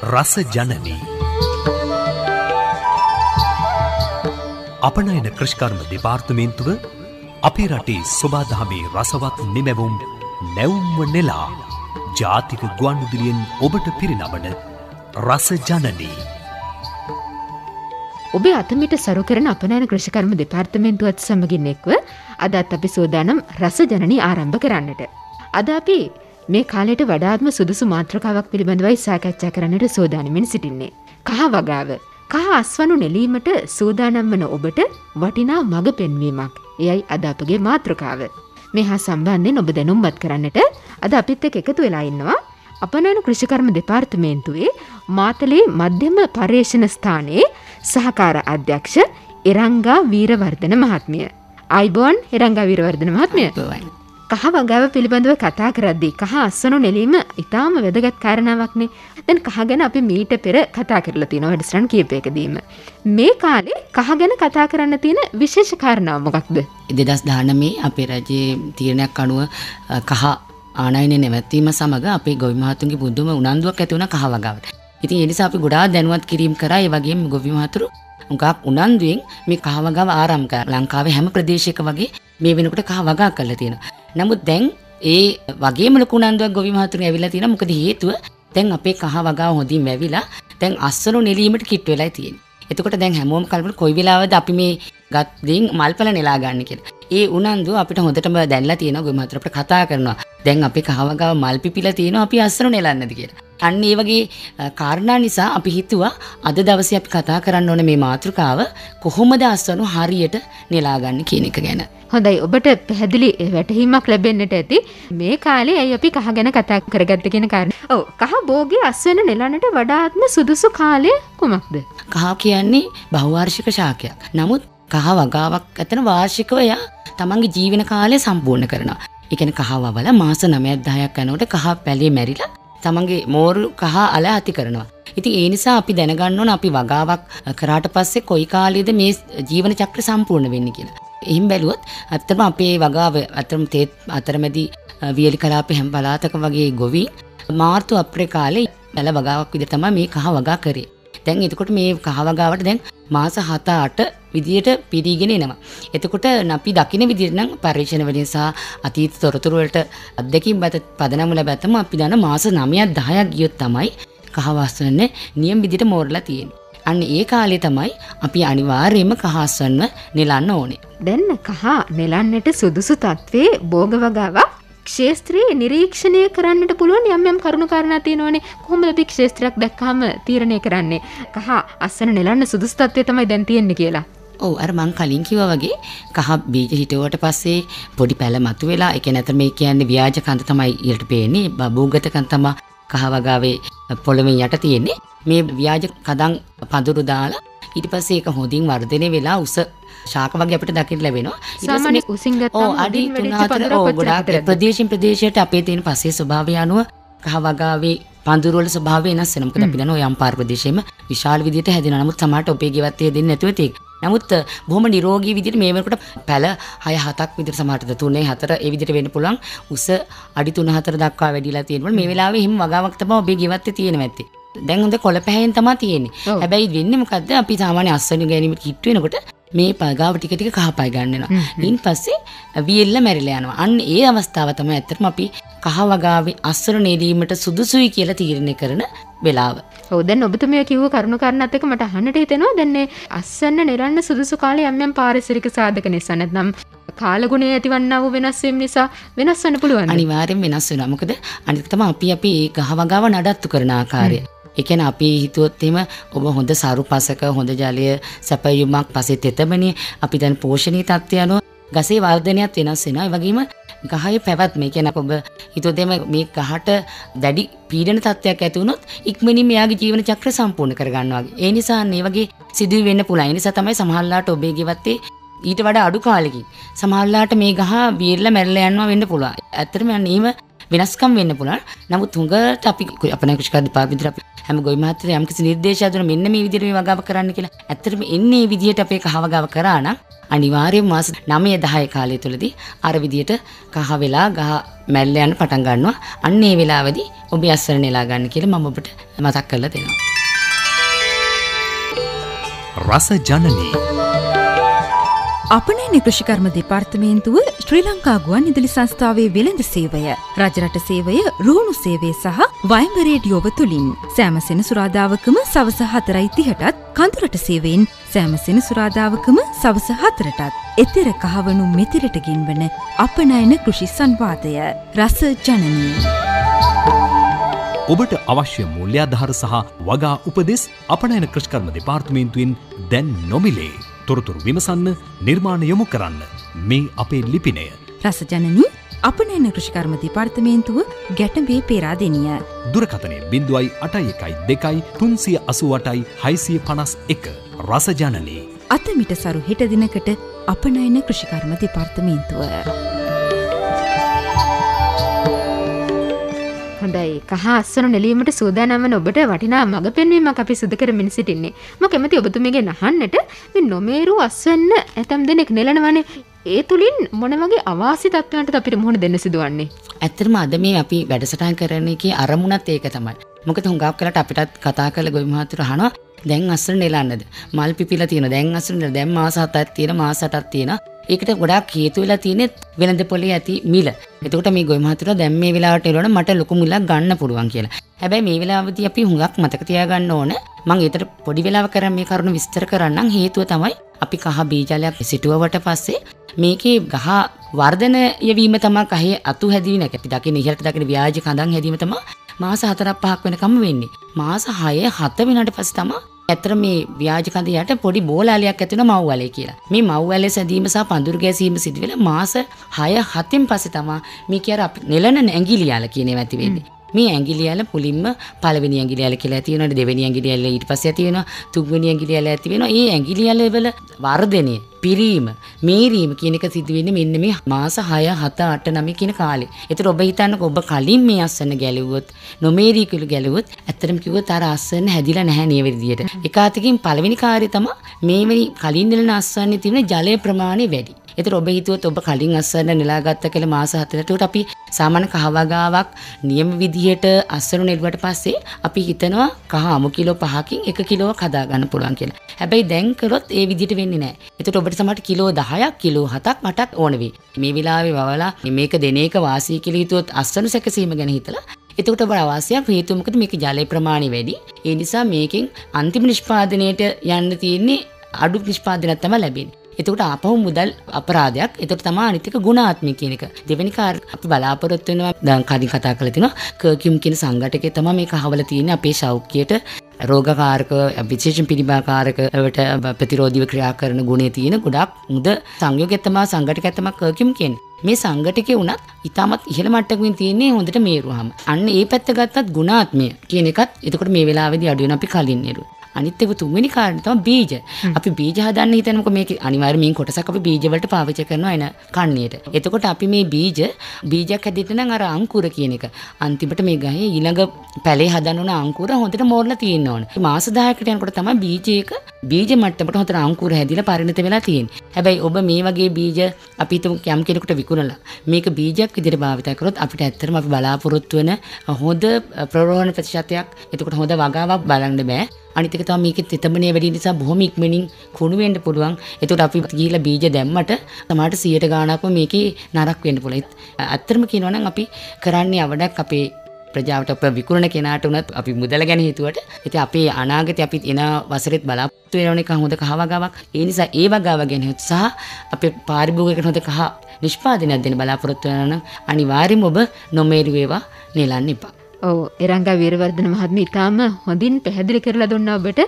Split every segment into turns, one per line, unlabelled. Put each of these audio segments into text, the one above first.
රස ජනනී. අපනයන කෘෂ්කර්ම දෙපාර්තමේන්තුව අපේ රටේ ස්වබාදහමේ රසවත් නිමැවුම් නැවුම්ව නෙලා ජාතික ගුවන්විදුලියෙන් ඔබට පිරිනමන රස ජනනී.
ඔබේ අතමිට සරු කරන අපනෑන කෘෂිකර්ම දෙපාර්තමේන්තුවත් සමගින් එක්ව අදත් අපි සෝදානම් රස ජනනී ආරම්භ කරන්නට. අද අපි මේ කාලයට වඩාත්ම සුදුසු මාත්‍රකාවක් පිළිබඳවයි සාකච්ඡා කරන්නට සෝදානමින් සිටින්නේ. කහ වගාව. කහ අස්වනු නෙලීමට සූදානම් වන ඔබට වටිනා මඟ පෙන්වීමක්. එයයි අද අපගේ මාතෘකාව. මේ හා සම්බන්ධයෙන් ඔබ දැනුම්වත් කරන්නට අද අපිත් එක්ක එකතු වෙලා ඉන්නවා අපනයන කෘෂිකර්ම දෙපාර්තමේන්තුවේ මාතලේ මධ්‍යම පර්යේෂණ ස්ථානයේ සහකාර අධ්‍යක්ෂ එරංගා වීරවර්ධන මහත්මිය. අයිබෝන් එරංගා වීරවර්ධන මහත්මිය. කහ වගාව පිළිබඳව කතා කරද්දී කහ අස්සනු නෙලීම ඉතාම වැදගත් කාරණාවක්නේ දැන් කහ ගැන අපි මීට පෙර කතා කරලා තියෙනවා වැඩසටහන් කීපයකදීම මේ කාලේ කහ ගැන කතා කරන්න තියෙන විශේෂ කාරණාව මොකක්ද
2019 අපේ රජයේ තීරණයක් අනුව කහ ආනයනය නැවැත්වීම සමග අපේ ගොවි මහතුන්ගේ පුදුම උනන්දුවක් ඇති වුණා කහ වගාවට. ඉතින් ඒ නිසා අපි ගොඩාක් දැනුවත් කිරීම කරා ඒ වගේම ගොවි මහතුරු උඟක් උනන්දුවෙන් මේ කහ වගාව ආරම්භ කරා. ලංකාවේ හැම ප්‍රදේශයක වගේ මේ වෙනකොට කහ වගා කරලා තියෙනවා. නමුත් දැන් ඒ වගේම ලොකු උනන්දුවක් ගොවි මහතුරු ඇවිල්ලා තියෙනවා. මොකද හේතුව දැන් අපේ කහ වගාව හොඳින් වැවිලා දැන් අස්සලු නෙලීමට කිට් වෙලා තියෙන්නේ. එතකොට දැන් හැමෝම කල්පන කොයි වෙලාවද අපි මේ ගත් දෙයින් මල්පල නෙලා ගන්න කියලා. ඒ උනන්දුව අපිට හොඳටම දැන්ලා තියෙනවා ගොවි මහතුරු අපිට කතා කරනවා. දැන් අපේ කහ වගාව මල් පිපිලා තියෙනවා අපි අස්සලු නෙලන්නද කියලා. අන්න ඒ වගේ කාරණා නිසා අපි හිතුවා අද දවසේ අපි කතා කරන්න ඕන මේ මාතෘකාව කොහොමද අස්වනු හරියට නෙලා ගන්න කියන එක ගැන.
හොඳයි ඔබට පැහැදිලි වැටහීමක් ලැබෙන්නට ඇති මේ කාලේ ඇයි අපි කහ ගැන කතා කරගත්ත කියන කාරණ ඔව කහ බෝගේ අස්වන නෙලන්නට වඩාත්ම සුදුසු කාලය කුමක්ද.
කහ කියන්නේ බහවාර්ෂික ශාකයක්. නමුත් කහ වගාවක් ඇතන වාර්ෂිකව එයා තමන්ගේ ජීවන කාලය සම්පූර්ණ කරනවා. එකන කහවල මාස නමයක් දහයක් යනකොට කහ පැලේ මැරිලා තමන්ගේ මෝරු කහ අල ඇති කරනවා. ඉතින් ඒ නිසා අපි දැනගන්න ඕන අපි වගාවක් කරාට පස්සේ කොයි කාලෙද මේ ජීවන චක්‍ර සම්පූර්ණ වෙන්නේ කියලා. එහෙම බැලුවොත් ඇත්තටම අපේ වගාව අතරම තේත් අතරමැදි වියලි කලාපේ හැම පළාතක වගේ ගොවි මාර්තු අප්‍රේල් කාලේ පැල වගාවක් විදිහට තමයි මේ කහ වගා කරේ. දැන් එතකොට මේ කහ වගාවට දැන් මාස 7 8 විදියට පිරීගෙන එනවා. එතකොට අපි දකින විදිහට නම් පරීක්ෂණ වලින් සහ අතීත තොරතුරු වලට අත්දැකීම් බත පදනම් වල බැතම අපි දන්න මාස 9ක් 10ක් ගියොත් තමයි කහවස්වන්න නියම විදිහට මෝරලා තියෙන්නේ. අන්න ඒ කාලේ තමයි අපි අනිවාර්යයෙන්ම කහස්වන්න නෙලන්න ඕනේ.
දැන් කහ නෙලන්නට සුදුසු තත්ත්වයේ භෝග වගාවක් ක්ෂේත්‍රයේ නිරීක්ෂණය කරන්නට පුළුවන් යම් යම් කරුණු කාරණා තියෙනවනේ. කොහොමද අපි ක්ෂේත්‍රයක් දැක්කම තීරණය කරන්නේ? කහ අස්සන නෙලන්න සුදුසු තත්ත්වය තමයි දැන් තියෙන්නේ කියලා.
ඔව් අර මං කලින් කිව්වා වගේ කහ බීජ හිටුවට පස්සේ පොඩි පැල මතුවෙලා ඒක නැතර මේ කියන්නේ ව්‍යාජ කන්ද තමයි ඊට පේන්නේ. බබූගත කන්ද තමයි කහ වගාවේ පොළොවෙන් යට තියෙන්නේ. මේ ව්‍යාජ කදන් පඳුරු දාලා ඊට පස්සේ ඒක හොඳින් වර්ධනය වෙලා උස ශාක වගේ අපිට දකින්න ලැබෙනවා.
සාමාන්‍ය උසින් ගත්තම
අඩි 3-4 ඔව් ගොඩාක් ප්‍රදේශින් ප්‍රදේශයට අපේ තියෙන පස්සේ ස්වභාවය අනුව කහ වගාවේ පඳුරු වල ස්වභාවය වෙනස් වෙනවා. මොකද අපි දන්නවා යම් පාර ප්‍රදේශෙම විශාල විදිහට හැදෙනවා. නමුත් සමහරට ඔපේ ගෙවත් හැදෙන්නේ නැතුව තියෙක. නමුත් බොහොම නිරෝගී විදිහට මේ වෙනකොට පැල 6 7ක් විදිහට සමහරට 3 4 ඒ විදිහට වෙන්න පුළුවන්. උස අඩි 3 4 දක්වා වැඩිලා තියෙනවා. මේ වෙලාවේ හිම වගාවක් තමයි ඔබේ ගෙවත්තේ තියෙනවා ඇත්තේ. දැන් හොඳ කොළ පැහැයෙන් තමයි තියෙන්නේ. හැබැයි වෙන්නේ මොකද්ද? අපි සාමාන්‍ය අස්වැනි ගැනීමට කිට් වෙනකොට මේ පගාව ටික ටික කහපයි ගන්නවා. ඉන් පස්සේ වියල්ල මැරිලා යනවා. අන්න ඒ අවස්ථාව තමයි ඇත්තටම අපි කහ වගාවේ අස්වර නේදීමට සුදුසුයි කියලා තීරණය කරන වෙලාව.
ඔව් දැන් ඔබතුමිය කිව්ව කරුණු කාරණාත් එක්ක මට අහන්නට හිතෙනවා දැන් මේ අස්සන්න නෙරන්න සුදුසු කාලේ යම් යම් පාරිසරික සාධක නිසා නැත්නම් කාලගුණය ඇතිවන්නා වූ වෙනස් වීම නිසා වෙනස් වෙන්න පුළුවන්.
අනිවාර්යෙන් වෙනස් වෙනවා. මොකද අනිත් තමයි අපි අපි ඒ ගහ වගාව නඩත්තු කරන ආකාරය. එකන අපි හිතුවොත් එම ඔබ හොඳ සරු පසක හොඳ ජලය සැපයුමක් පසේ තෙතමනේ අපි දැන් පෝෂණී තත්ත්වය අනුව ගසේ වර්ධනයත් වෙනස් වෙනවා. ඒ වගේම ගහේ පැවැත්ම කියන ඔබ හිතුවොත් එම මේ ගහට දැඩි පීඩන තත්ත්වයක් ඇති වුණොත් ඉක්මනින් මෙයාගේ ජීවන චක්‍ර සම්පූර්ණ කරගන්නවා වගේ. ඒ නිසා මේ වගේ සිදුවි වෙන්න පුළුවන්. ඒ නිසා තමයි සමහරලාට ඔබේ ගෙවත්තේ ඊට වඩා අඩු කාලෙකින් සමහරලාට මේ ගහ වීරලා මැරලා යනවා වෙන්න පුළුවන්. ඇත්තටම යන්නේ වෙනස්කම් වෙන්න පුළුවන්. නමුත් හුඟට අපි අපේ කෘෂිකාර්ය දෙපාර්තමේන්තුවේ අපි හැම ගොවි මහත්තයා යම්කිසි නිර්දේශයක් දුන්න මෙන්න මේ විදිහට මේ වගාව කරන්න කියලා. ඇත්තටම එන්නේ මේ විදිහට අපේ කහ වගාව කරා නම් අනිවාර්යයෙන්ම මාස 9 10 කාලය තුලදී අර විදිහට කහ වෙලා ගහ මැල්ල යන පටන් ගන්නවා. අන්න ඒ වෙලාවේදී ඔබ අස්සර නෙලා ගන්න කියලා මම ඔබට මතක් කරලා දෙනවා.
රස ජනනී
අපනයන කෘෂිකර්ම දෙපාර්තමේන්තුව ශ්‍රී ලංකා ගුවන් ඉදිලි සංස්ථාවේ වෙළඳ සේවය රජරට සේවය රුහුණු සේවේ සහ වයිම්බරේඩියෝව තුළින් සෑමසෙන සුරාදාවකම සවස හතරයි තිහටත් කඳුරට සේවෙන් සෑමසෙන සුරාදාවකම සවස හතරටත් එතෙර කහවනු මෙතිරට ගෙන්වන අපනයන කෘෂි සංවාදය රස ජනනී.
ඔබට අවශ්‍ය මුල්‍යාධහර සහ වගා උපදෙස් අපනයන කෘෂ්කර්ම දෙපාර්තමේන්තුවෙන් දැන් නොමිලේ. තොරතුරු විමසන්න නිර්මාණ යොමු කරන්න. මේ අපේ ලිපිනය.
රසජනනී අපනයන කෘෂිකර්ම දෙපාර්තමේන්තුව ගැටඹේ පේරාදෙනිය.
දුරකතනය බිඳුවයි අටයි එකයි දෙකයි තුන්සිය අසුවටයි හයිසිය පනස් එක රසජනනී.
අතමිට සරු හෙට දිනකට අපනයන කෘෂිකර්ම දෙපාර්තමේන්තුව.
හොඳයි කහ අස්සනු නෙලීමට සූදානම්වන ඔබට වටිනා මඟ පෙන්වීමක් අපි සිදු කරමින් සිටින්නේ. මම කැමති ඔබතුමීගේ නහන්නට මේ නොමේරු අස්වැන්න ඇතම් දෙනෙක් නෙලනවනේ. ඒ තුලින් මොන වගේ අවාසි තත්ත්වයන්ට අපිට මුහුණ දෙන්න සිදුවන්නේ?
ඇත්තටම අද මේ අපි වැඩසටහන් කරන එකේ අරමුණත් ඒක තමයි. මොකද හුඟක් වෙලාට අපිටත් කතා කරලා ගොවි මහතුරු අහනවා දැන් අස්සර නෙලන්නද? මල් පිපිලා තියෙන දැන් අස්සර නෙල දැන් මාස 7ක් තියෙන මාස 8ක් තියෙන ඒකට ගොඩාක් හේතු වෙලා තියෙන්නේ වෙළඳ පොලේ ඇති මිල. එතකොට මේ ගොවි මහතුරා දැන් මේ වෙලාවට එනවනම් මට ලොකු මිලක් ගන්න පුළුවන් කියලා. හැබැයි මේ වෙලාවදී අපි හුඟක් මතක තියාගන්න ඕන මම ඒතර පොඩි වෙලාවක කරන් මේ කරුණ විස්තර කරන්නම් හේතුව තමයි අපි කහ බීජලයක් සිටුවවට පස්සේ මේකේ ගහ වර්ධනය වීම තමයි කහේ අතු හැදීම එක. අපි දකින ඉහළට දකින ව්‍යාජ කඳන් හැදීම තමයි මාස 4ක් 5ක් වෙනකම් වෙන්නේ. මාස 6 7 වෙනාට පස්සේ තමයි ඇතර මේ ව්‍යාජ කඳ යට පොඩි බෝලාලයක් ඇතින මව්වලේ කියලා. මේ මව්වලේ සැදීම සහ පඳුරු ගැසීම සිදු වෙලා මාස 6 7න් පස්සේ තමයි මේ කිය අර අපි නෙලන ඇඟිලියාල කියන ඒවා ඇති වෙන්නේ. මේ ඇඟිලියාල පුලින්ම පළවෙනි ඇඟිලියාල කියලා ඇති වෙනවා දෙවෙනි ඇඟිලියාල ඊට පස්සේ ඇති වෙනවා තුන්වෙනි ඇඟිලියාල ඇති වෙනවා. මේ ඇඟිලියාල වල වර්ධනය පිරීම මේරීම කියන එක සිදු වෙන්නේ මෙන්න මේ මාස 6 7 8 9 කියන කාලේ. ඒතර ඔබ හිතන්නකො ඔබ කලින් මේ අස්සන්න ගැලුවොත් නොමේරී කිලු ගැලුවොත් ඇත්තටම කිව්වොත් අර අස්සන්න හැදිලා නැහැ නේ විදියට. එක අතකින් පළවෙනි කාර්යය තමයි මේවැනි කලින් නෙලන අස්සන්නේ තියෙන ජලය ප්‍රමාණය වැඩි. ඒතර ඔබ හිතුවොත් ඔබ කලින් අස්සන්න නෙලාගත්ත කියලා මාස 4ට අපි සාමාන්‍ය කහවගාවක් නියම විදිහට අස්සනු නෙළුවට පස්සේ අපි හිතනවා කහ අමු කිලෝ 5කින් 1 කිලෝවක් හදා ගන්න පුළුවන් කියලා. හැබැයි දැන් කරොත් ඒ විදිහට වෙන්නේ නැහැ. ඒතර ඔබට සමහරට කිලෝ 10ක් කිලෝ 7ක් 8ක් ඕන වෙයි. මේ වෙලාවේ වවලා මේක දෙන එක වාසී කියලා හිතුවොත් අස්සනු සැකසීම ගැන හිතලා එතකොට ඔබ අවශ්‍යයක් හේතුව මොකද මේක ජලය ප්‍රමාණය වැඩි. ඒ නිසා මේකෙන් අන්තිම නිෂ්පාදනයට යන්න තියෙන්නේ අඩු නිෂ්පාදනයක් තමයි ලැබෙන්නේ. එතකොට ආපහු මුදල් අපරාධයක්. එතකොට තමයි අනිත් එක ගුණාත්මක කියන එක. දෙවෙනි කාර්ය අපි බලාපොරොත්තු වෙනවා දැන් කලින් කතා කරලා තිනවා කර්කියුම් කියන සංඝටකේ තමයි මේක අහවල තියෙන්නේ අපේ සෞඛ්‍යයට රෝගකාරක විශේෂ පිළිබාකාරක වට ප්‍රතිරෝධීව ක්‍රියා කරන ගුණේ තියෙන ගොඩක් මුද සංයෝගයක් තමයි සංඝටකයක් තමයි කර්කියුම් කියන්නේ. මේ සංඝටකේ උනත් ඊටමත් ඉහළ මට්ටමකින් තියෙන්නේ හොඳට මේරුවාම. අන්න ඒ පැත්ත ගත්තත් ගුණාත්මය කියන එකත් එතකොට මේ වෙලාවේදී අඩු වෙන අපි කලින් නෙරුවා. අනිත් එක තුන්වෙනි කාරණේ තමයි බීජ. අපි බීජ හදන්න හිතනකොට මේක අනිවාර්යයෙන් මේන් කොටසක් අපි බීජ වලට පාවිච්චි කරනවා එන කන්නේට. එතකොට අපි මේ බීජ බීජයක් හැදෙන්න නම් අර අංකුර කියන එක. අන්තිමට මේ ගහේ ඊළඟ පැලේ හදන්න ඕන අංකුර හොඳට මෝරලා තියෙන්න ඕන. මාස 10කට යනකොට තමයි බීජයක බීජ මට්ටමට හොඳට අංකුර හැදිලා පරිණත වෙලා තියෙන්නේ. හැබැයි ඔබ මේ වගේ බීජ අපි හිතමු යම් කෙනෙකුට විකුණලා මේක බීජයක් විදිහට භාවිත කරොත් අපිට ඇත්තටම අපි බලාපොරොත්තු වෙන හොඳ ප්‍රරෝහණ ප්‍රතිශතයක් එතකොට හොඳ වගාවක් බලන්න බෑ. අනිත් එක තමයි මේකේ තෙතමනේ වැඩි නිසා බොහොම ඉක්මනින් කුණු වෙන්න පුළුවන්. ඒකට අපි ගිහිල්ලා බීජ දැම්මට සමහරට 100ට ගාණක්ම මේකේ නරක් වෙන්න පුළුවන්. ඇත්තටම කියනවා නම් අපි කරන්නේ අවඩක් අපේ ප්‍රජාවට අප විකුණන කෙනාට උනත් අපි මුදල ගැන හිතුවට ඉතින් අපේ අනාගතේ අපි එන වසරෙත් බලාපොරොත්තු වෙන එක හොඳ කහ වගාවක් ඒ නිසා ඒ වගාව ගැන සහ අපේ පාරිභෝගිකයන්ට හොඳ කහ නිෂ්පාදනයක් දෙන්න බලාපොරොත්තු වෙනවා නම් අනිවාර්යයෙන්ම ඔබ නොමේරු ඒවා නෙලන්න එපා
ඔව් එරංගා වීරවර්ධන මහත්මිය ඉතාම හොඳින් පැහැදිලි කරලා දුන්නා ඔබට.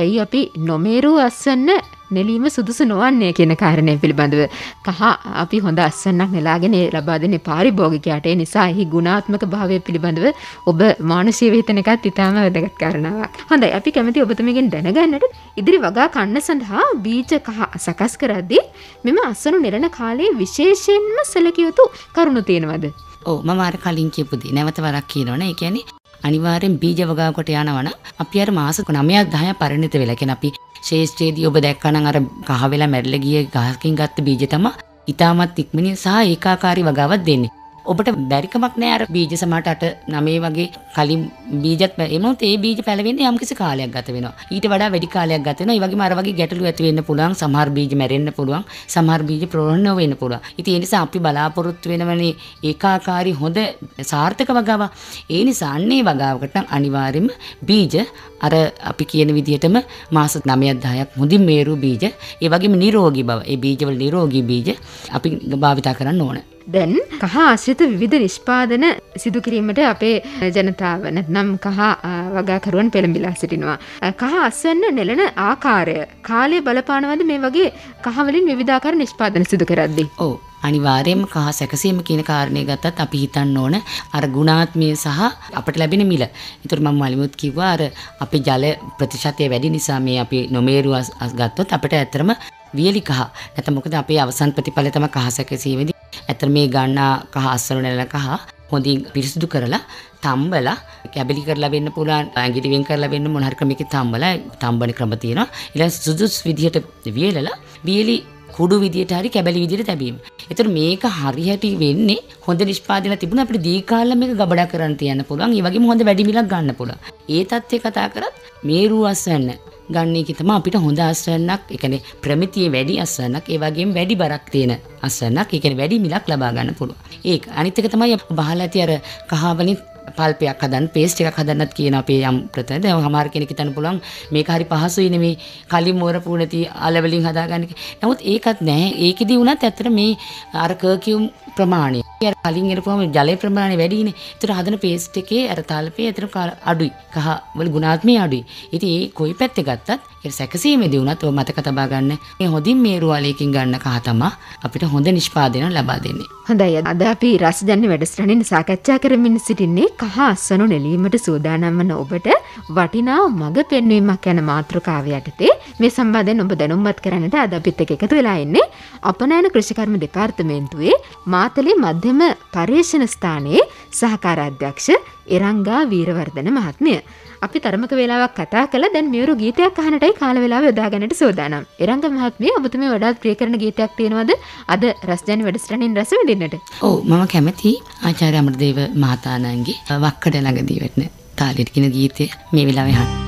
ඇයි අපි නොමේරු අස්වන්න නෙලීම සුදුසු නොවන්නේ කියන කාරණය පිළිබඳව. කහ අපි හොඳ අස්වන්නක් නෙලාගෙන ලබා දෙන්නේ පාරිභෝගිකයාට. ඒ නිසා එහි ගුණාත්මක භාවය පිළිබඳව ඔබ මානසික හිතන එකත් ඉතාම වැදගත් කාරණාවක්. හොඳයි අපි කැමති ඔබතුමීගෙන් දැනගන්නට ඉදිරි වගා කන්න සඳහා බීජ කහ සකස් කරද්දී මෙම අස්වනු නෙලන කාලයේ විශේෂයෙන්ම සැලකිය යුතු කරුණු තියෙනවද?
ඔව් මම අර කලින් කියපු දේ නැවත වරක් කියනවනේ. ඒ කියන්නේ අනිවාර්යෙන් බීජ වගාවකට යනවනම් අපි අර මාස 9ක් 10ක් පරිණත වෙලා. කියන්නේ අපි ශේෂ්ත්‍රයේදී ඔබ දැක්කනම් අර කහ වෙලා මැරිලා ගිය ගහකින් ගත්ත බීජ තමයි ඊටමත් ඉක්මනින් සහ ඒකාකාරී වගාවක් දෙන්නේ. ඔබට බැරිකමක් නෑ අර බීජ සමහරට අට නමේ වගේ කලින් බීජත් එමුත් ඒ බීජ පැලවෙන්න යම්කිසි කාලයක් ගත වෙනවා. ඊට වඩා වැඩි කාලයක් ගත වෙනවා. ඒ වගේම අර වගේ ගැටලු ඇති වෙන්න පුළුවන්. සමහර බීජ මැරෙන්න පුළුවන්. සමහර බීජ ප්‍රෝහණය නොවෙන්න පුළුවන්. ඉතින් ඒ නිසා අපි බලාපොරොත්තු වෙනවනේ ඒකාකාරී හොඳ සාර්ථක වගාව. ඒ නිසා අන්නේ වගාවකට නම් අනිවාර්යයෙන්ම බීජ අර අපි කියන විදිහටම මාස 9ක් 10ක් මුදින් මේරු බීජ ඒ වගේම නිරෝගී බව. ඒ බීජවල නිරෝගී බීජ අපි භාවිතා කරන්න ඕන.
දැන් කහ ආශ්‍රිත විවිධ නිෂ්පාදන සිදු කිරීමට අපේ ජනතාව නැත්නම් කහ අ, වගාකරුවන් පෙළඹිලා සිටිනවා. අ, කහ අස්වැන්න නෙලන ආකාරය කාලය බලපානවද මේ වගේ කහවලින් විවිධාකාර නිෂ්පාදන සිදු කරද්දී.
ඔව් අනිවාර්යයෙන්ම කහ සැකසීම කියන කාරණය ගත්තත් අපි හිතන්න ඕන අර ගුණාත්මය සහ අපට ලැබෙන මිල. ඒතර මම මලිමුත් කිව්වා අර අපේ ජල ප්‍රතිශතය වැඩි නිසා මේ අපි නොමේරු අස්- අස් ගත්තොත් අපිට ඇත්තටම වියලි කහ. නැත්නම් මොකද අපේ අවසන් ප්‍රතිඵලය තමයි කහ සැකසීමේදී. ඇත්තට මේ ගන්නා කහ අස්වල නැලන කහ හොඳින් පිරිසිදු කරලා තම්බලා කැබලි කරලා වෙන්න පුළුවන් ඇඟිලි වෙන් කරලා වෙන්න මොන හරි ක්‍රමයකින් තම්බලා තම්බන ක්‍රම තියෙනවා ඊළඟ සුදුසු විදිහට වියලලා වියලි කුඩු විදියට හරි කැබලි විදියට තැබීම. ඒතර මේක හරියට වෙන්නේ හොඳ නිෂ්පාදන තිබුණ අපිට දීර්ඝකාල මේක ගබඩා කරන්න තියන්න පුළුවන්. ඒ වගේම හොඳ වැඩි මිලක් ගන්න පුළුවන්. ඒ தත්ත්වය කතා කරත් මේරු අස්වැන්න ගන්න එක තමයි අපිට හොඳ අස්වැන්නක්, ඒ කියන්නේ ප්‍රමිතිය වැඩි අස්වැන්නක්, ඒ වගේම වැඩි බරක් තියෙන අස්වැන්නක්, ඒ කියන්නේ වැඩි මිලක් ලබා ගන්න පුළුවන්. ඒක අනිත් එක තමයි බහලා ඇති අර කහවලින් පල්පයක් හදන්න පේස්ට් එකක් හදන්නත් කියන අපේ යම් ප්‍රතන දැන් සමහර කෙනෙක් හිතන්න පුළුවන් මේක හරි පහසුයි නෙමේ කලින් මෝරපු නැති අල වලින් හදාගන්න එක. නමුත් ඒකත් නැහැ. ඒකෙදි වුණත් ඇත්තට මේ අර කර්කියුම් ප්‍රමාණය අර කලින් එරපුවම ජලය ප්‍රමාණය වැඩිනේ. ඒතර හදන පේස්ට් එකේ අර තල්පේ ඇතර අඩුයි. කහ වල ගුණාත්මය අඩුයි. ඉතින් ඒ කොයි පැත්තේ ගත්තත් ඒ සැකසීමේදී වුණත් ඔය මතක තබා ගන්න. මේ හොඳින් මේරු වලයකින් ගන්න කහ තමයි අපිට හොඳ නිෂ්පාදනය ලබා දෙන්නේ.
හොඳයි අද අපි රසජන්‍ය වැඩසටහනින් සාකච්ඡා කරමින් සිටින්නේ කහ අස්වනු නෙලීමට සූදානම් වන ඔබට වටිනා මඟ පෙන්වීමක් යන මාතෘකාව යටතේ මේ සම්බන්ධයෙන් ඔබ දැනුම්පත් කරන්නට අද අපිත් එක්ක එකතු වෙලා ඉන්නේ අපනයන කෘෂිකර්ම දෙපාර්තමේන්තුවේ මාතලේ මධ්‍යම පර්යේෂණ ස්ථානයේ සහකාර අධ්‍යක්ෂ එරංගා වීරවර්ධන මහත්මිය. අපි තරමක වෙලාවක් කතා කළා දැන් මෙවරු ගීතයක් අහන්නටයි කාල වේලාව යොදා ගන්නට සූදානම්. එරංග මහත්මිය ඔබතුමිය වඩාත් ප්‍රිය කරන ගීතයක් තියෙනවද? අද රසජන්‍ය වැඩසටහනින් රස විඳින්නට.
ඔව් මම කැමති ආචාර්ය අමරදේව මහතාණන්ගේ වක්කඩ ළඟදී වෙන තාලෙට කියන ගීතය මේ වෙලාවේ අහන්න.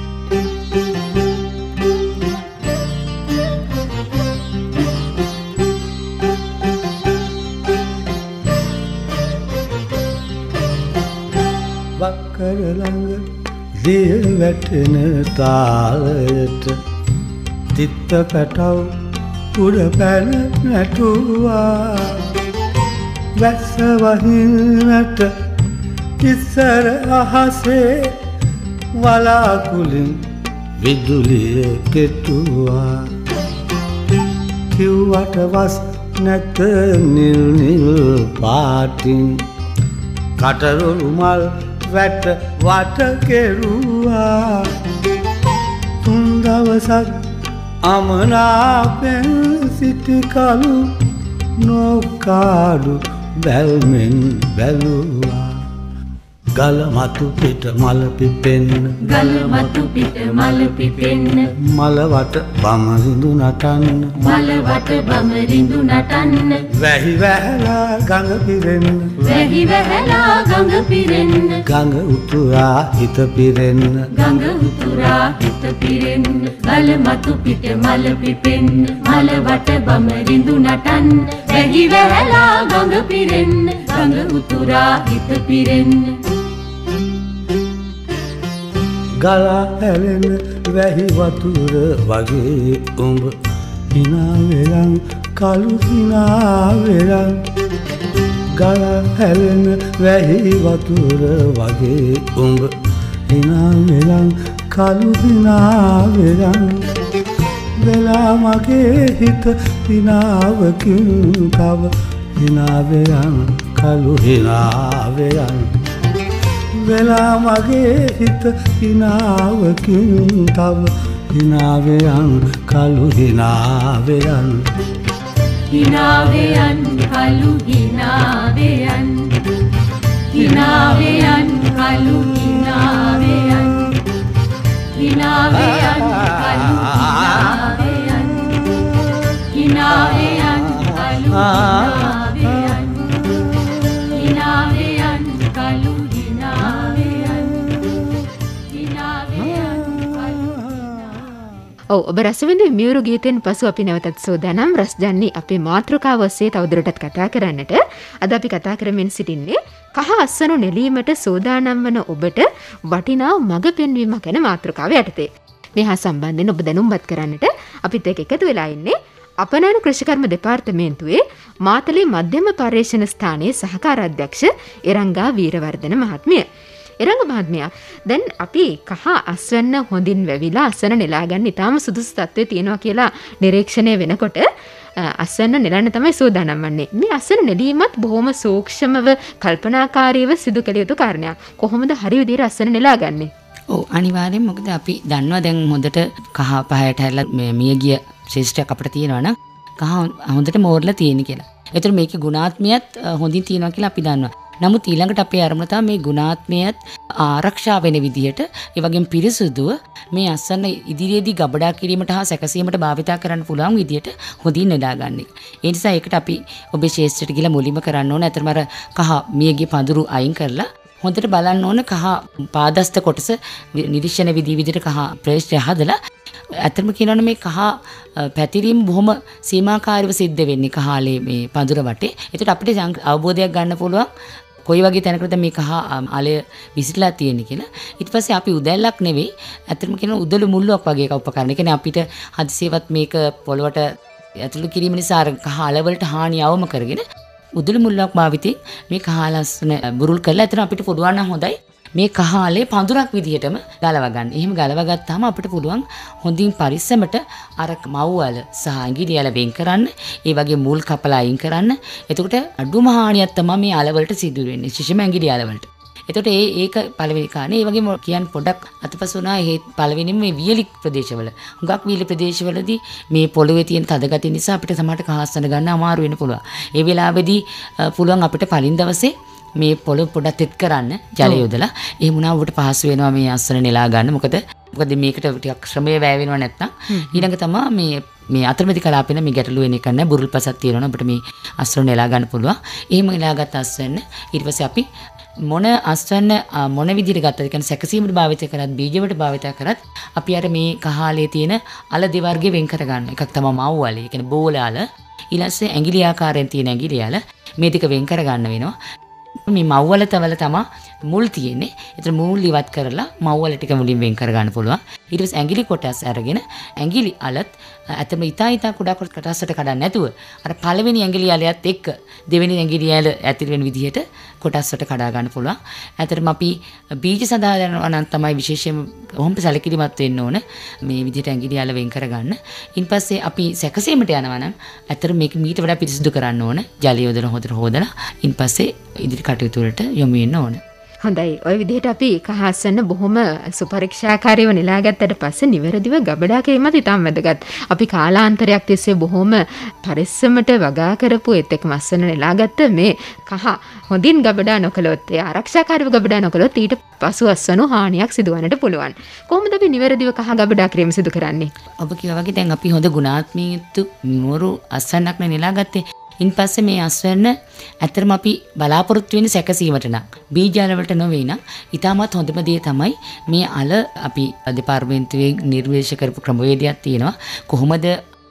ළඟ දිය වැටෙන තාලයට තිත්ත පැටව් උඩ පැන නැටුවා. වැස්ස වහිනට ඉස්සර අහසේ වලාකුලින් විදුලිය කෙටුවා. කිව්වට වස් නැත නිල් නිල් පාටින් කටරුළු මල් වැට වට කෙරුවා. තුන් දවසක් අමනාපෙන් සිටි කලු නොකාඩු බැල්මෙන් බැලුවා. ගල මතු පිට මල පිපෙන්න.
ගල මතු පිට මල පිපෙන්න.
මලවට බමරිඳු නටන්න.
මලවට බමරිඳු නටන්න.
වැහි වැහලා ගඟ පිරෙන්න.
වැහි වැහැලා ගඟ පිරෙන්න.
ගඟ උතුරා හිත පිරෙන්න.
ගඟ උතුරා හිත පිරෙන්න. ගල මතු පිට මල පිපෙන්න. මලවට බමරිඳු නටන්න. වැහි වැහැලා ගඟ පිරෙන්න. ගඟ උතුරා හිත පිරෙන්න
ගලා හැලෙන වැහි වතුර වගේ උඹ හිනාවෙලන් කළු හිනාවෙලන්. ගලා හැලෙන වැහි වතුර වගේ උඹ හිනාවෙලන් කළු හිනාවෙලන්. වෙලා මගේ හිත හිනාවකින් තව හිනාවෙලන් කළු හිනාවෙලන්. වෙලා මගේ හිත හිනාවකින් තව හිනාවයන් කළු හිනාවයන්
හිනාවයන් කලු හිනාවයන් හිනාවයන් කලු හිනාවයන් හිනාවයන් කලු හිනාවයන් හිනාවයන් කලු හිනාවයන්
ඔව් ඔබ රසවිඳ මියුරු ගීතෙන් පසු අපි නැවතත් සෝදානම් රස්ජන්නේ අපේ මාතෘකාව ඔස්සේ තවදුරටත් කතා කරන්නට අද අපි කතා කරමින් සිටින්නේ කහ අස්සනු නෙලීමට සෝදානම් වන ඔබට වටිනා මඟ පෙන්වීම ගැන මාතෘකාව යටතේ. මේ හා සම්බන්ධයෙන් ඔබ දැනුම්පත් කරන්නට අපිත් එක්ක එකතු වෙලා ඉන්නේ අපනයන කෘෂිකර්ම දෙපාර්තමේන්තුවේ මාතලේ මධ්‍යම පර්යේෂණ ස්ථානයේ සහකාර අධ්‍යක්ෂ එරංගා වීරවර්ධන මහත්මිය. එරඟ මහත්මයා දැන් අපි කහ අස්වන්න හොඳින් වැවිලා අස්සන නෙලාගන්න ඉතාම සුදුසු තත්ත්වය තියෙනවා කියලා නිරීක්ෂණය වෙනකොට අ, අස්සන්න නෙලන්න තමයි සූදානම් වන්නේ මේ අස්සන නෙලීමත් බොහොම සූක්ෂමව කල්පනාකාරීව සිදු කළ යුතු කාරණයක් කොහොමද හරි විදිහට අස්සන නෙලාගන්නේ
ඕ අනිවාර්යෙන් මොකද අපි දන්නවා දැන් හොඳට කහ පහයට හැරලා මේ මියගිය ශේෂ්ඨයක් අපිට තියෙනවා නම් කහ හොඳට මෝරලා තියෙන කියලා. ඒතර මේකේ ගුණාත්මයත් අ, හොඳින් තියෙනවා කියලා අපි දන්නවා. නමුත් ඊළඟට අපේ අරමුණ තමයි මේ ගුණාත්මයත් ආරක්ෂා වෙන විදිහට ඒ වගේම පිරිසුදුව මේ අස්සන්න ඉදිරියේදී ගබඩා කිරීමට හා සැකසීමට භාවිතා කරන්න පුළුවන් විදිහට හොඳින් නෙදා ගන්න එක. ඒ නිසා ඒකට අපි ඔබේ ශේෂ්ත්‍රයට ගිහලා මුලින්ම කරන්න ඕන. අතරම අර කහ මියගේ පඳුරු අයින් කරලා හොඳට බලන්න ඕන කහ පාදස්ත කොටස වි- නිරීක්ෂණ විදි විදිහට කහ ප්‍රේෂ්ඨය හදලා ඇත්තම කියනවනේ මේ කහ අ, පැතිරීම බොහොම සීමාකාරීව සිද්ධ වෙන්නේ කහාලේ මේ පඳුර වටේ. ඒකට අපිට සංක- අවබෝධයක් ගන්න පුළුවන් කොයි වගේ තැනකටද මේ කහ අම්, අලය විසිරලා තියෙන්නේ කියලා. ඊට පස්සේ අපි උදැල්ලක් නෙවෙයි ඇත්තම කියන උදළු මුල්ලක් වගේ එක උපකරණ. ඒ කියන්නේ අපිට හදිසියවත් මේක පොළවට ඇතුළු කිරීම නිසා අර කහ අලවලට හානිය අවම කරගෙන උදළු මුල්ලක් භාවිතයෙන් මේ කහලස්සන බුරුල් කරලා එතන අපිට පුළුවන් නම් හොඳයි මේ කහාලේ පඳුරක් විදිහටම ගලව ගන්න. එහෙම ගලව ගත්තාම අපිට පුළුවන් හොඳින් පරිස්සමට අර මව්වල සහ ඇඟිලියල වෙන් කරන්න, ඒ වගේ මුල් කපලා අයින් කරන්න. එතකොට අඩුම හානියක් තමයි මේ අලවලට සිදු වෙන්නේ. විශේෂයෙන්ම ඇඟිලි අලවලට. එතකොට ඒ ඒක පළවෙනි කාරණේ. ඒ වගේම කියන්න පොඩක් අතපසු වුණා ඒ පළවෙනිම මේ වියලි ප්‍රදේශවල. හුඟක් වියලි ප්‍රදේශවලදී මේ පොළවේ තියෙන තද ගතිය නිසා අපිට සමහරට කහස්සන ගන්න අමාරු වෙන්න පුළුවන්. ඒ වෙලාවේදී අ, පුළුවන් අපිට පලින් දවසේ මේ පොළොව පොඩක් තෙත් කරන්න ජලය යොදලා වුණා ඔබට පහසු වෙනවා මේ අස්සන නෙලා ගන්න. මොකද මොකද මේකට ටිකක් ශ්‍රමය වැය වෙනවා නැත්නම් ඊළඟ තමයි මේ මේ අතරමැදි කලාපෙන මේ ගැටලුව වෙන එක නෑ බුරුල් පසක් තියෙනවා අපිට මේ අස්වැන්න නෙලා ගන්න පුළුවන්. එහෙම නෙලාගත් අස්වැන්න ඊට පස්සේ අපි මොන අස්වැන්න මොන විදිහට ගත්තද කියන්නේ සැකසීමට භාවිත කරත් බීජවට භාවිත කරත් අපි අර මේ කහාලේ තියෙන අල දෙවර්ගය වෙන් කර ගන්න. එකක් තමයි මව් අලේ. ඒ කියන්නේ බෝල අල. ඊළඟට ඇඟිලි ආකාරයෙන් තියෙන ඇඟිලි අල මේ ටික වෙන් කර ගන්න වෙනවා. මේ මව්වල තවල තමා මුල් තියෙන්නේ. ඒතර මූල් ඉවත් කරලා මව්වල ටික මුලින් වෙන් කර ගන්න පුළුවන්. ඊට පස්සේ ඇඟිලි කොටස් අරගෙන ඇඟිලි අලත් ඇතම ඉතා ඉතා කුඩා කොට කොටස්වට කඩන්න නැතුව අර පළවෙනි ඇඟිලි අලයත් එක්ක දෙවෙනි ඇඟිලි අල ඇතුල් වෙන විදිහට කොටස්වට කඩා ගන්න පුළුවන්. ඇතරම අපි බීජ සඳහා යනවා නම් තමයි විශේෂයෙන්ම ඔහොම සැලකිලිමත් වෙන්න ඕන. මේ විදිහට ඇඟිලි අල වෙන් කරගන්න. ඉන්පස්සේ අපි සැකසීමට යනවා නම් ඇතර මේක මීට වඩා පිරිසිදු කරන්න ඕන. ජලය යොදලා හොදට හොදලා ඉන්පස්සේ ඉදිරි කටයුතු වලට යොමු වෙන්න ඕන.
හොඳයි ඔය විදිහට අපි කහස්සන්න බොහොම සුපරීක්ෂාකාරීව නෙලාගත්තට පස්සේ නිවැරදිව ගබඩා කිරීමත් ඉතාම වැදගත්. අපි කාලාන්තරයක් තිස්සේ බොහොම පරිස්සමට වගා කරපු එත් එක්ක මස්සන නෙලාගත්ත මේ කහ හොඳින් ගබඩා නොකළොත් ඒ ආරක්ෂාකාරීව ගබඩා නොකළොත් ඊට පසු අස්වනු හානියක් සිදුවන්නට පුළුවන්. කොහොමද අපි නිවැරදිව කහ ගබඩා කිරීම සිදු කරන්නේ?
ඔබ කිව්වා වගේ දැන් අපි හොඳ ගුණාත්මීයතු මොරු අස්වැන්නක් නේ නෙලාගත්තේ. ඉන් පස්සේ මේ අස්වැන්න ඇත්තටම අපි බලාපොරොත්තු වෙන සැකසීමට නම් බීජාල වලට නොවේ නම් ඊටමත් හොඳම දේ තමයි මේ අල අපි දෙපාර්තමේන්තුවේ නිර්දේශ කරපු ක්‍රමවේදයක් තියෙනවා කොහොමද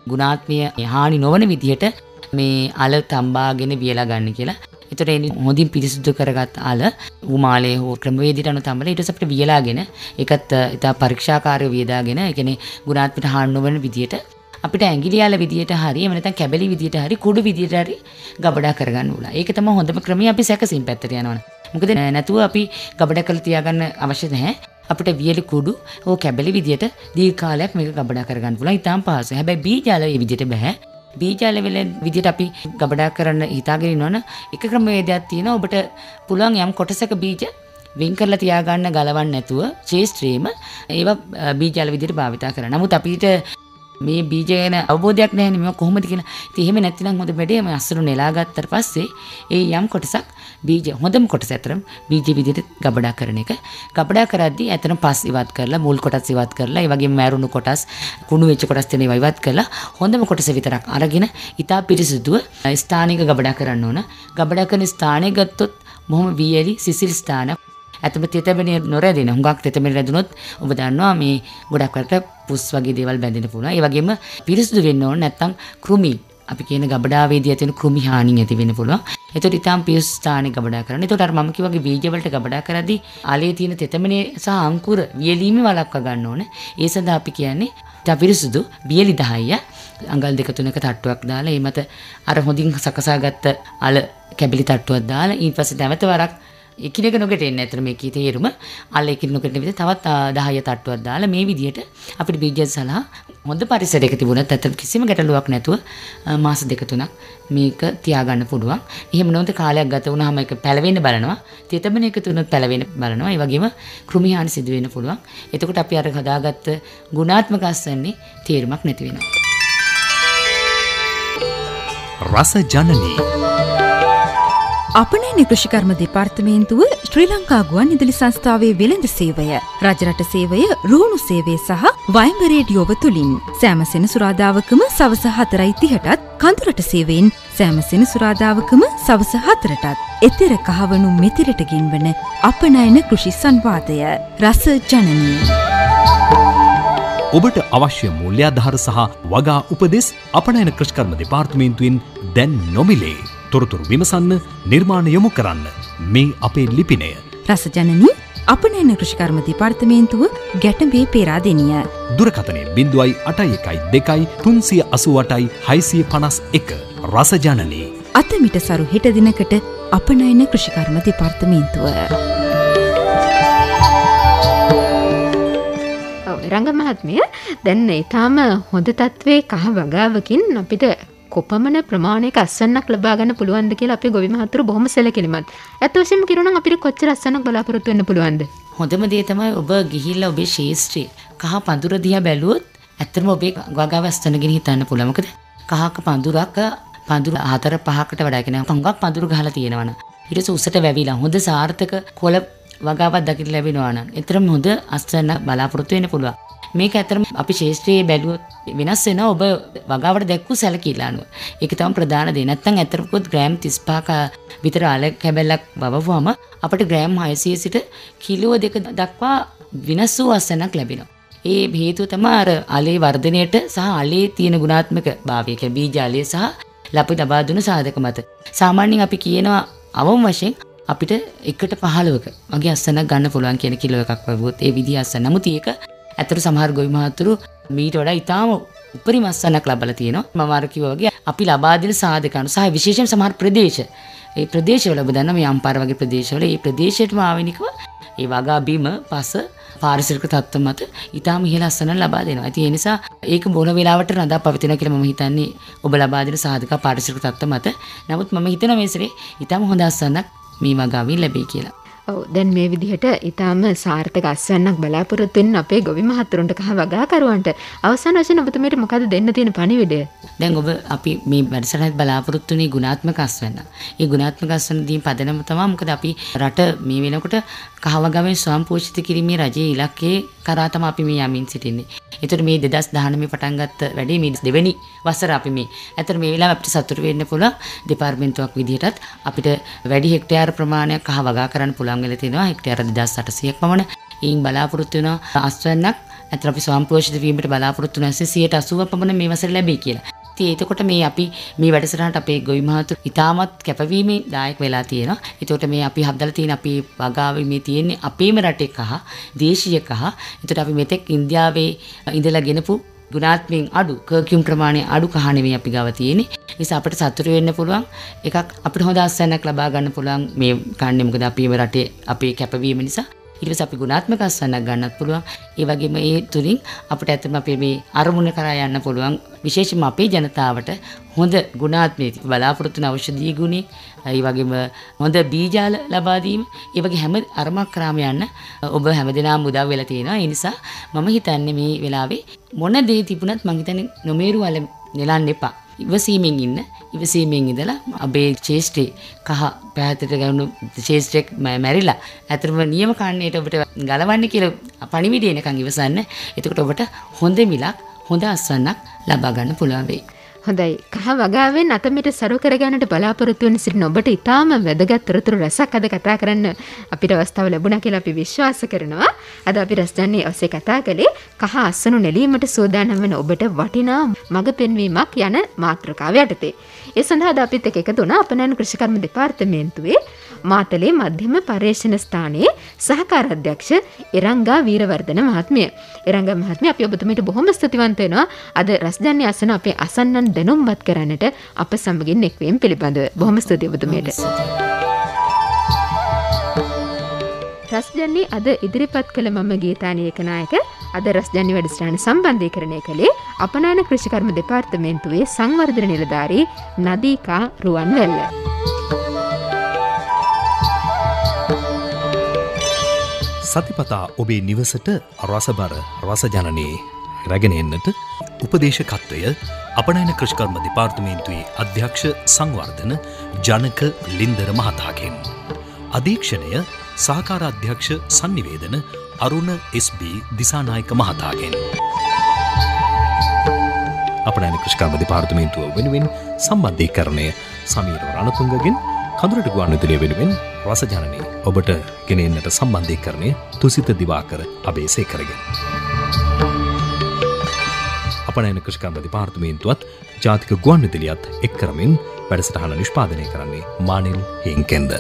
ගුණාත්මීය හානි නොවන විදිහට මේ අල තම්බාගෙන වියලා ගන්න කියලා. එතකොට ඒ හොඳින් පිරිසිදු කරගත් අල උමාලේ හෝ ක්‍රමවේදයට අනුව තමයි ඊට පස්සේ අපිට වියලාගෙන ඒකත් ඉතා පරීක්ෂාකාරීව වියදාගෙන ඒ කියන්නේ ගුණාත්මට හානි නොවන විදිහට අපිට ඇඟිලියාල විදියට හරි එහෙම නැත්නම් කැබලි විදියට හරි කුඩු විදියට හරි ගබඩා කරගන්න ඕන. ඒක තමයි හොඳම ක්‍රමය අපි සැකසීම් පැත්තට යනවනේ. මොකද නැතුව අපි ගබඩා කරලා තියාගන්න අවශ්‍ය නැහැ. අපිට වියලි කුඩු හෝ කැබලි විදියට දීර්ඝ කාලයක් මේක ගබඩා කරගන්න පුළුවන්. ඊටාම් පහසුයි. හැබැයි බීජාල ඒ විදියට බෑ. බීජාල වල විදියට අපි ගබඩා කරන්න හිතාගෙන ඉන්නවනේ එක ක්‍රමවේදයක් තියෙනවා. ඔබට පුළුවන් යම් කොටසක බීජ වෙන් කරලා තියාගන්න ගලවන්න නැතුව ශේෂ්ත්‍රයේම ඒවා බීජාල විදියට භාවිතා කරන්න. නමුත් අපිට මේ බීජ ගැන අවබෝධයක් නැහැ නේ මේවා කොහොමද කියලා. ඉතින් එහෙම නැත්නම් හොඳ වැඩේ මේ අසුරු නෙලා ගත්තට පස්සේ ඒ යම් කොටසක් බීජ හොඳම කොටස ඇතරම් බීජ විදිහට ගබඩා කරන එක. ගබඩා කරද්දී ඇතරම් පස් ඉවත් කරලා මුල් කොටස් ඉවත් කරලා ඒ වගේම මෑරුණු කොටස් කුණු වෙච්ච කොටස් තියෙන ඒවා ඉවත් කරලා හොඳම කොටස විතරක් අරගෙන ඉතා පිරිසිදුව ස්ථානික ගබඩා කරන්න ඕන. ගබඩා කරන ස්ථානය ගත්තොත් බොහොම වීයලි සිසිල් ස්ථාන ඇතම තෙතබෙන නොරැදෙන හුඟක් තෙතබෙන රැදුනොත් ඔබ දන්නවා මේ ගොඩක් වලට පුස් වගේ දේවල් බැඳෙන්න පුළුවන්. ඒ වගේම පිරිසිදු වෙන්න ඕන නැත්නම් කෘමි අපි කියන ගබඩාවේදී ඇති වෙන කෘමි හානිය ඇති වෙන්න පුළුවන්. එතකොට ඊටාම් පියුස් ස්ථානේ ගබඩා කරන්න. එතකොට අර මම කිව්වාගේ බීජ වලට ගබඩා කරද්දී ආලේ තියෙන තෙතමනේ සහ අංකුර වියලීමේ වළක්වා ගන්න ඕන. ඒ සඳහා අපි කියන්නේ පිරිසුදු බියලි 10ය අඟල් දෙක තුනක තට්ටුවක් දාලා ඒ මත අර හොඳින් සකසාගත්ත අල කැබලි තට්ටුවක් දාලා ඊට පස්සේ නැවත වරක් එකිනෙක නොගැටෙන්නේ නැතර මේකේ තේරුම අල්ල එකිනෙක නොගැටෙන විදිහ තවත් 10 තට්ටුවක් දාලා මේ විදිහට අපිට බීජ සලහා හොඳ පරිසරයක තිබුණත් ඇත්තට කිසිම ගැටලුවක් නැතුව මාස දෙක තුනක් මේක තියාගන්න පුළුවන්. එහෙම නොවුනොත් කාලයක් ගත වුණාම ඒක පැලවෙන්න බලනවා. තෙතමන එක තුනත් පැලවෙන්න බලනවා. ඒ වගේම කෘමි හානි සිදු වෙන්න පුළුවන්. එතකොට අපි අර හදාගත්ත ගුණාත්මක අස්සන්නේ තේරුමක් නැති වෙනවා.
රස ජනනී
අපනයන කෘෂිකර්ම දෙපාර්තමේන්තුව ශ්‍රී ලංකා ගුවන් ඉදිලි සංස්ථාවේ වෙළඳ සේවය රජරට සේවය රුහුණු සේවේ සහ වයිම්බරේඩියෝව තුළින් සෑමසෙන සුරාදාවකම සවස හතරයි තිහටත් කඳුරට සේවෙන් සෑමසෙන සුරාදාවකම සවස හතරටත් එතෙර කහවනු මෙතිරට ගෙන්වන අපනයන කෘෂි සංවාදය රස ජනනී.
ඔබට අවශ්‍ය මුල්‍යාධාර සහ වගා උපදෙස් අපනයන කෘෂ්කර්ම දෙපාර්තමේන්තුවෙන් දැන් නොමිලේ. තොරතුරු විමසන්න නිර්මාණ යොමු කරන්න මේ අපේ ලිපිනය
රසජනනී අපනයන කෘෂිකර්ම දෙපාර්තමේන්තුව ගැටබේ පේරාදෙනිය.
දුරකතනය බිඳුවයි අටයි එකයි දෙකයි තුන්සිය අසුවටයි හයිසිය පනස් එක රසජනනී.
අතමිට සරු හෙට දිනකට අපනයන කෘෂිකර්ම දෙපාර්තමේන්තුව.
රංග මහත්මිය දැන්න ඉතාම හොඳ තත්ත්වේ කහ වගාවකින් අපිට කොපමණ ප්‍රමාණයක අස්සන්නක් ලබාගන්න පුළුවන්ද කියලා අපේ ගොවි මහතුරු බොහොම සැලකිලිමත්. ඇත්ත වශයෙන්ම කිරුණා අපිට කොච්චර අස්සන්නක් බලාපොරොත්තු වෙන්න පුළුවන්ද?
හොඳම දේ තමයි ඔබ ගිහිල්ලා ඔබේ ශේෂ්ත්‍රයේ කහ පඳුර දිහා බැලුවොත් ඇත්තටම ඔබේ වගාව අස්සනගෙන හිතන්න පුළුවන්. මොකද කහක පඳුරක පඳුර හතර පහකට වඩා කියන හුඟක් පඳුරු ගහලා තියෙනවනේ. ඊට පස්සේ උසට වැවිලා හොඳ සාර්ථක කොළ වගාවක් දකින්න ලැබෙනවා නම් එතරම් හොඳ අස්සන්න බලාපොරොත්තු වෙන්න පුළුවන්. මේක ඇතරම අපි ශේෂත්‍රයේ බැලුවොත් වෙනස් වෙන ඔබ වගාවට දැක්වූ සැලකිල්ල අනුව. ඒක තමයි ප්‍රධාන දේ. නැත්නම් ඇතරකොත් ග්‍රෑම් 35ක විතර අල කැබැල්ලක් වවවුවම අපිට ග්‍රෑම් 600 සිට කිලෝ දෙක දක්වා වෙනස් වූ අසනක් ලැබෙනවා. ඒ හේතුව තමයි අර අලේ වර්ධනයට සහ අලේ තියෙන ගුණාත්මක භාවය කියන්නේ බීජ අලය සහ ලපි ලබා දුන සාධක මත. සාමාන්‍යයෙන් අපි කියනවා අවම වශයෙන් අපිට එකට 15ක වගේ අස්සනක් ගන්න පුළුවන් කියන කිලෝ එකක් වගුවොත් ඒ විදිහ අස්සන. නමුත් ඒක ඇතර සමහර ගොවි මහතුරු මීට වඩා ඉතාම උපරිම අස්සනක් ලබලා තියෙනවා. මම අර කිව්වා වගේ අපි ලබා දෙන සාධකයන් සහ විශේෂයෙන් සමහර ප්‍රදේශ ඒ ප්‍රදේශවල ඔබ දන්නා මේ අම්පාර වගේ ප්‍රදේශවල ඒ ප්‍රදේශයටම ආවෙනිකව ඒ වගා බිම පස පාරිසරික තත්ත්ව මත ඊටාම ඉහළ අස්සන ලබා දෙනවා. ඉතින් ඒ නිසා ඒක බොන වෙලාවට රඳා පවතිනවා කියලා මම හිතන්නේ ඔබ ලබා දෙන සාධක පාරිසරික තත්ත්ව මත. නමුත් මම හිතනවා මේ සැරේ ඊටාම හොඳ අස්සනක් මේ වගාවෙන් ලැබෙයි කියලා.
ඔව් දැන් මේ විදිහට ඊටාම සාර්ථක අස්වැන්නක් බලාපොරොත්තු වෙන අපේ ගොවි මහතුරුන්ට කහ වගාකරුවන්ට අවසාන වශයෙන් ඔබතුමීට මොකද දෙන්න තියෙන පණිවිඩය?
දැන් ඔබ අපි මේ වැඩසටහන බලාපොරොත්තු වෙන ගුණාත්මක අස්වැන්න. ඒ ගුණාත්මක අස්වැන්න දීම පදනම තමයි මොකද අපි රට මේ වෙනකොට කහවගාවෙන් ස්වයං පෝෂිත කිරීමේ රජයේ ඉලක්කයේ කරා තමයි අපි මේ යමින් සිටින්නේ. ඒතර මේ 2019 පටන් ගත්ත වැඩේ මේ දෙවෙනි වසර අපි මේ. ඒතර මේ වෙලාව අපිට සතුටු වෙන්න පුළුවන් දෙපාර්තමේන්තුවක් විදිහටත් අපිට වැඩි හෙක්ටයාර ප්‍රමාණයක් කහ වගා කරන්න පුළුවන් වෙලා තියෙනවා. හෙක්ටයාර 2800ක් පමණ. ඊයින් බලාපොරොත්තු වෙන අස්වැන්නක් ඇතර අපි ස්වයං පෝෂිත වීමට බලාපොරොත්තු වෙන 180ක් පමණ මේ වසරේ ලැබෙයි කියලා. ඉතින් එතකොට මේ අපි මේ වැඩසටහනට අපේ ගොවි මහතුරු ඉතාමත් කැපවීමෙන් දායක වෙලා තියෙනවා. එතකොට මේ අපි හදලා තියෙන අපේ වගාවේ මේ තියෙන්නේ අපේම රටේ කහ, දේශීය කහ. එතකොට අපි මෙතෙක් ඉන්දියාවේ ඉඳලා ගෙනපු ගුණාත්මයෙන් අඩු කර්කියුම් ප්‍රමාණය අඩු කහ නෙවෙයි අපි ගාව තියෙන්නේ. ඒ නිසා අපිට සතුටු වෙන්න පුළුවන්. එකක් අපිට හොඳ අස්වැන්නක් ලබා ගන්න පුළුවන් මේ කන්නේ මොකද අපේ රටේ අපේ කැපවීම නිසා. ඊට පස්සේ අපි ගුණාත්මක අස්වැන්නක් ගන්නත් පුළුවන්. ඒ වගේම ඒ තුලින් අපිට ඇත්තම අපේ මේ අරමුණ කරා යන්න පුළුවන්. විශේෂයෙන්ම අපේ ජනතාවට හොඳ ගුණාත්මක බලාපොරොත්තු වන ඖෂධීය ගුණේ ඒ වගේම හොඳ බීජාල ලබා දීම ඒ වගේ හැම අරමක් කරාම යන්න ඔබ හැමදෙනාම උදව් වෙලා තියෙනවා. ඒ නිසා මම හිතන්නේ මේ වෙලාවේ මොන දේ තිබුණත් මං හිතන්නේ නොමේරු වල නෙලන්න එපා. ඉවසීමෙන් ඉන්න ඉවසීමෙන් ඉඳලා අපේ ශේෂ්ඨේ කහ පැහැතට ගවුණු ශේෂ්ඨෙක් මැරිලා ඇතරම නියම කන්නේට ඔබට ගලවන්න කියලා පණිවිඩය එනකන් ඉවසන්න. එතකොට ඔබට හොඳ මිලක් හොඳ අස්වන්නක් ලබා ගන්න පුළුවන් වෙයි.
හොඳයි කහ වගාවෙන් අතමිට සරු කරගන්නට බලාපොරොත්තු වන සිටින ඔබට ඉතාම වැදගත් තොරතුරු රැසක් අද කතා කරන්න අපිට අවස්ථාව ලැබුණා කියලා අපි විශ්වාස කරනවා. අද අපි රසජන්නේ ඔස්සේ කතා කළේ කහ අස්සනු නෙලීමට සූදානම් වන ඔබට වටිනා මඟ පෙන්වීමක් යන මාතෘකාව යටතේ. ඒ සඳහා අද අපිත් එක්ක එකතු වුණා අපනයන කෘෂිකර්ම දෙපාර්තමේන්තුවේ මාතලේ මධ්‍යම පර්යේෂණ ස්ථානයේ සහකාර අධ්‍යක්ෂ එරංගා වීරවර්ධන මහත්මිය. එරංගා මහත්මිය අපි ඔබතුමීට බොහොම ස්තුතිවන්ත වෙනවා. අද රසජන්නේ අසන අපේ අසන්නන් දැනුම්වත් කරන්නට අප සමගින් එක්වීම පිළිබඳව. බොහොම ස්තුතියි ඔබතුමීට. රස්ජන්නේ අද ඉදිරිපත් කළ මම ගීතානයක නායක අද රස්ජන්නේ වැඩස්ටාන සම්බන්ධීකරණය කළේ අපනාන කෘෂිකර්ම දෙපාර්තමේන්තුවේ සංවර්ධන නිලධාරී නදීකා රුවන්වැල්ල.
සතිපතා ඔබේ නිවසට රසබර රසජනනයේ රැගෙන එන්නට උපදේශකත්වය අපනයන කෘෂ්කර්ම දෙපාර්තමේන්තුවේ අධ්‍යක්ෂ සංවර්ධන ජනක ලින්දර මහතාගෙන්. අධීක්ෂණය සහකාර අධ්‍යක්ෂ සන්නිවේදන අරුණ SB දිසානායක මහතාගෙන්. අපනෑන කෘෂ්කර්ම දෙපාර්තමේන්තුව වෙනුවෙන් සම්බන්ධය කරණය සමීර රණතුන්ගගෙන් කඳුරට ගුවන්විදුලිය වෙනුවෙන් රසජනනය ඔබට ගෙනෙන්නට සම්බන්ධය කරණය තුසිත දිවාකර අබේසේ කරගෙන. අපනෑන කෘෂිකම්බ දෙපාර්තමේන්තුවත් ජාතික ගුවන් විදිලියත් එක් කරමින් වැඩසටහන නිෂ්පාදනය කරන්නේ මානිල් හිංකෙන්ද.